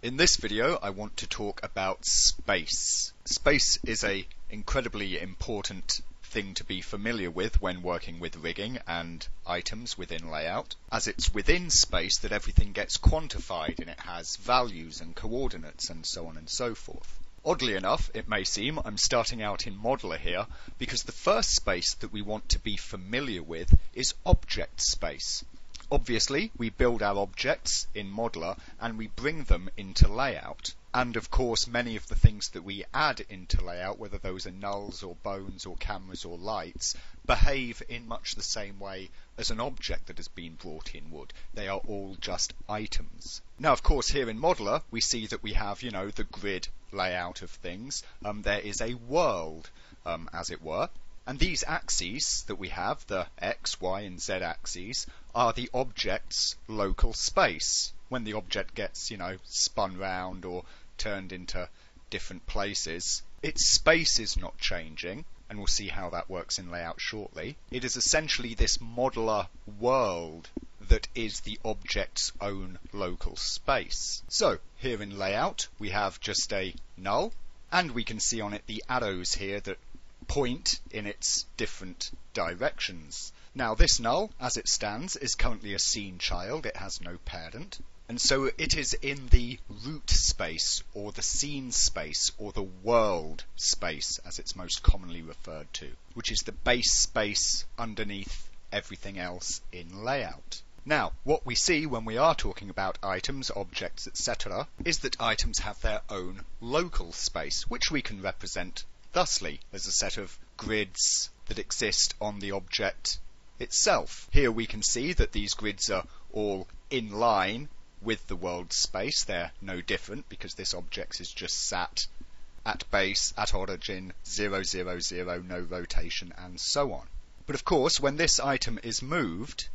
In this video I want to talk about space. Space is a incredibly important thing to be familiar with when working with rigging and items within layout, as it's within space that everything gets quantified and it has values and coordinates and so on and so forth. Oddly enough, it may seem, I'm starting out in Modeler here because the first space that we want to be familiar with is object space. Obviously, we build our objects in Modeler and we bring them into layout. And of course, many of the things that we add into layout, whether those are nulls or bones or cameras or lights, behave in much the same way as an object that has been brought in would. They are all just items. Now, of course, here in Modeler, we see that we have, you know, the grid layout of things. Um, there is a world, um, as it were, and these axes that we have, the x, y, and z axes, are the object's local space. When the object gets, you know, spun round or turned into different places, its space is not changing, and we'll see how that works in layout shortly. It is essentially this modeler world that is the object's own local space. So, here in layout, we have just a null, and we can see on it the arrows here that point in its different directions. Now this null, as it stands, is currently a scene child, it has no parent, and so it is in the root space, or the scene space, or the world space, as it's most commonly referred to, which is the base space underneath everything else in layout. Now, what we see when we are talking about items, objects, etc., is that items have their own local space, which we can represent thusly as a set of grids that exist on the object itself. Here we can see that these grids are all in line with the world space. They're no different because this object is just sat at base, at origin, 0, 0, 0, no rotation, and so on. But of course, when this item is moved,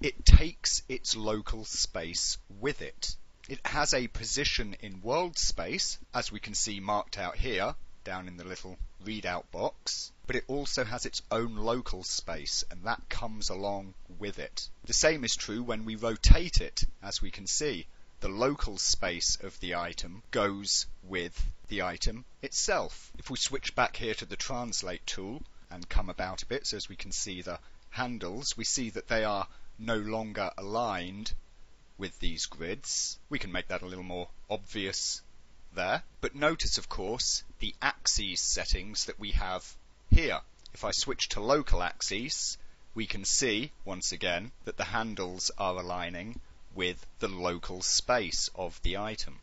it takes its local space with it. It has a position in world space, as we can see marked out here, down in the little readout box, but it also has its own local space, and that comes along with it. The same is true when we rotate it, as we can see. The local space of the item goes with the item itself. If we switch back here to the translate tool and come about a bit so as we can see the handles, we see that they are no longer aligned with these grids. We can make that a little more obvious there. But notice, of course, the axes settings that we have here. If I switch to local axes, we can see, once again, that the handles are aligning with the local space of the item.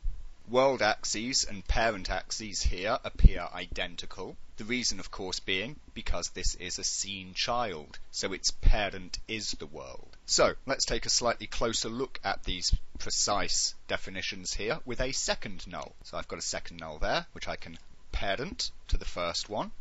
World axes and parent axes here appear identical. The reason, of course, being because this is a scene child, so its parent is the world. So let's take a slightly closer look at these precise definitions here with a second null. So I've got a second null there, which I can parent to the first one,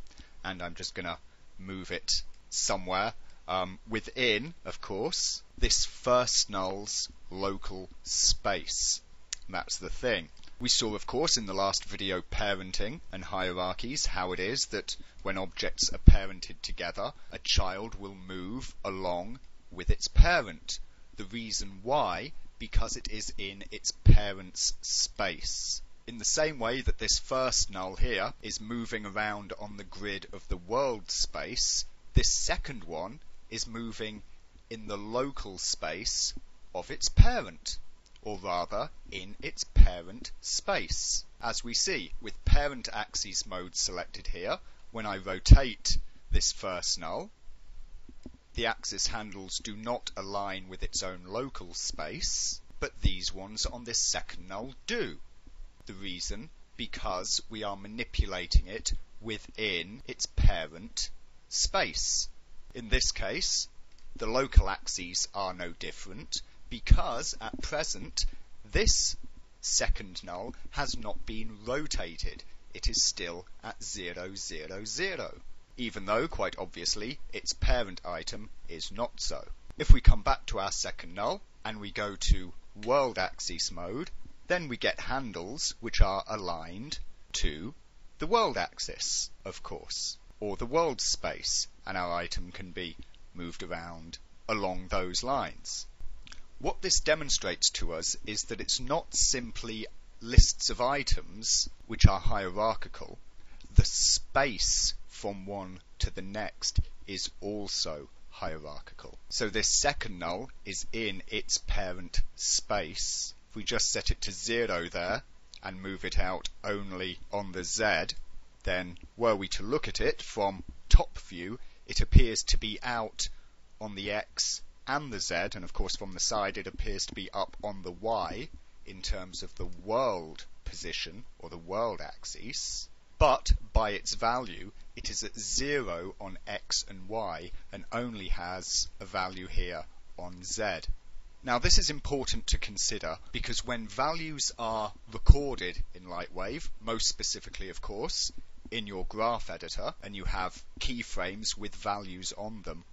and I'm just going to move it somewhere um, within, of course, this first null's local space. That's the thing. We saw, of course, in the last video parenting and hierarchies how it is that when objects are parented together, a child will move along with its parent. The reason why, because it is in its parent's space. In the same way that this first null here is moving around on the grid of the world space, this second one is moving in the local space of its parent or rather in its parent space. As we see, with parent axis mode selected here, when I rotate this first null, the axis handles do not align with its own local space, but these ones on this second null do. The reason, because we are manipulating it within its parent space. In this case, the local axes are no different, because at present this second null has not been rotated. It is still at 0, 0, 0, even though, quite obviously, its parent item is not so. If we come back to our second null and we go to world axis mode, then we get handles which are aligned to the world axis, of course, or the world space, and our item can be moved around along those lines. What this demonstrates to us is that it's not simply lists of items which are hierarchical, the space from one to the next is also hierarchical. So this second null is in its parent space. If we just set it to zero there and move it out only on the z, then were we to look at it from top view, it appears to be out on the x and the z, and of course from the side it appears to be up on the y in terms of the world position or the world axis, but by its value it is at 0 on x and y and only has a value here on z. Now this is important to consider because when values are recorded in Lightwave, most specifically of course, in your graph editor and you have keyframes with values on them,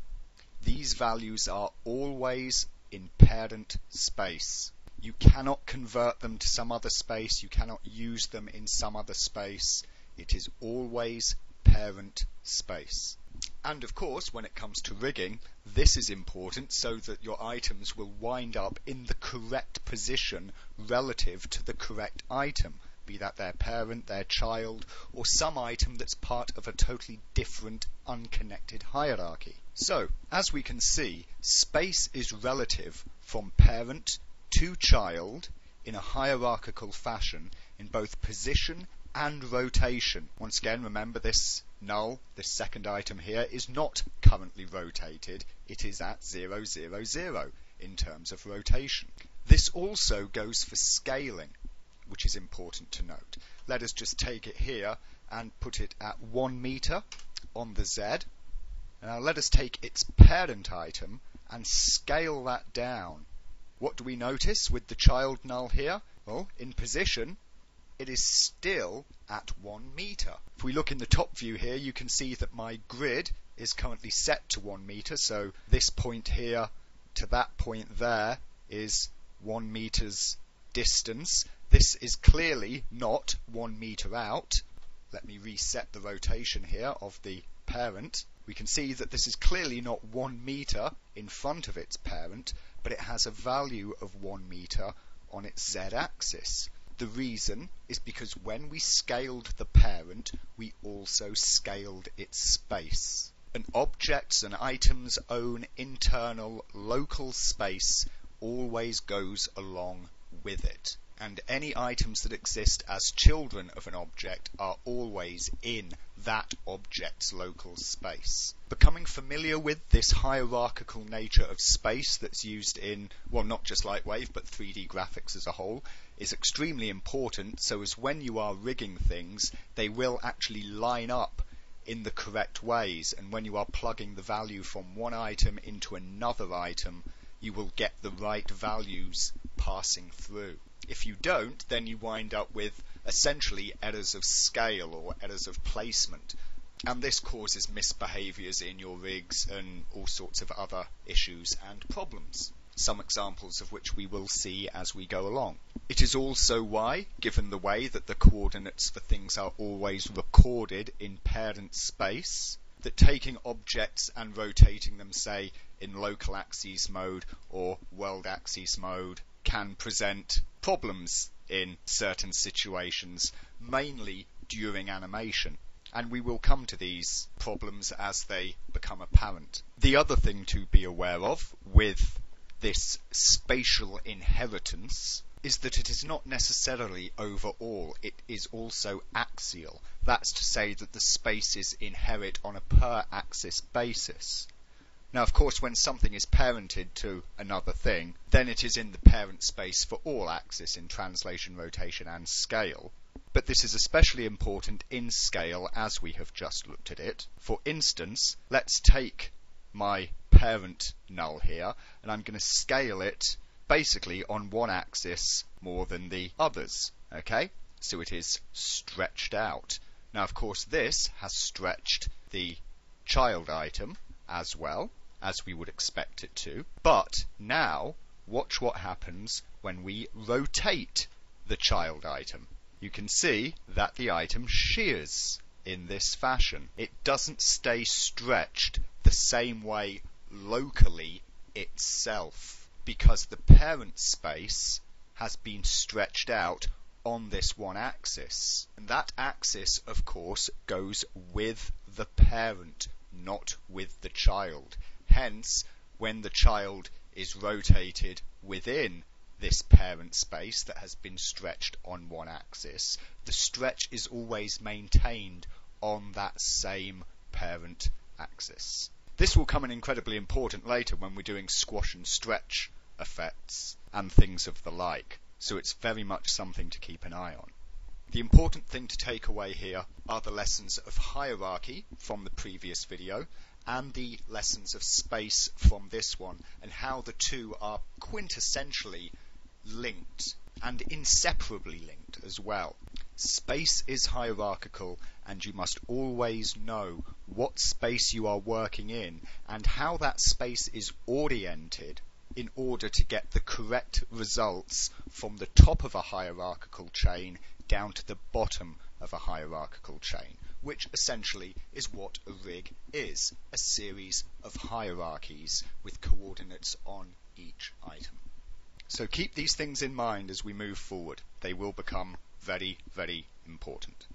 these values are always in parent space. You cannot convert them to some other space, you cannot use them in some other space. It is always parent space. And of course, when it comes to rigging, this is important so that your items will wind up in the correct position relative to the correct item be that their parent, their child, or some item that's part of a totally different, unconnected hierarchy. So, as we can see, space is relative from parent to child in a hierarchical fashion in both position and rotation. Once again, remember this null, this second item here, is not currently rotated. It is at 0, 0, 0 in terms of rotation. This also goes for scaling which is important to note. Let us just take it here and put it at 1 meter on the Z. Now let us take its parent item and scale that down. What do we notice with the child null here? Well, in position, it is still at 1 meter. If we look in the top view here, you can see that my grid is currently set to 1 meter, so this point here to that point there is 1 meter's distance. This is clearly not one meter out. Let me reset the rotation here of the parent. We can see that this is clearly not one meter in front of its parent, but it has a value of one meter on its z-axis. The reason is because when we scaled the parent, we also scaled its space. An object's and item's own internal local space always goes along with it. And any items that exist as children of an object are always in that object's local space. Becoming familiar with this hierarchical nature of space that's used in, well, not just Lightwave, but 3D graphics as a whole, is extremely important so as when you are rigging things, they will actually line up in the correct ways. And when you are plugging the value from one item into another item, you will get the right values passing through. If you don't, then you wind up with essentially errors of scale or errors of placement. And this causes misbehaviors in your rigs and all sorts of other issues and problems. Some examples of which we will see as we go along. It is also why, given the way that the coordinates for things are always recorded in parent space, that taking objects and rotating them, say, in local axis mode or world axis mode can present problems in certain situations, mainly during animation. And we will come to these problems as they become apparent. The other thing to be aware of with this spatial inheritance is that it is not necessarily overall, it is also axial. That's to say that the spaces inherit on a per axis basis. Now, of course, when something is parented to another thing, then it is in the parent space for all axes in translation, rotation, and scale. But this is especially important in scale as we have just looked at it. For instance, let's take my parent null here, and I'm going to scale it basically on one axis more than the others. Okay? So it is stretched out. Now, of course, this has stretched the child item as well, as we would expect it to. But now, watch what happens when we rotate the child item. You can see that the item shears in this fashion. It doesn't stay stretched the same way locally itself because the parent space has been stretched out on this one axis. And that axis, of course, goes with the parent, not with the child. Hence, when the child is rotated within this parent space that has been stretched on one axis, the stretch is always maintained on that same parent axis. This will come in incredibly important later when we're doing squash and stretch effects and things of the like, so it's very much something to keep an eye on. The important thing to take away here are the lessons of hierarchy from the previous video and the lessons of space from this one and how the two are quintessentially linked and inseparably linked as well. Space is hierarchical and you must always know what space you are working in and how that space is oriented in order to get the correct results from the top of a hierarchical chain down to the bottom of a hierarchical chain, which essentially is what a rig is, a series of hierarchies with coordinates on each item. So keep these things in mind as we move forward. They will become very, very important.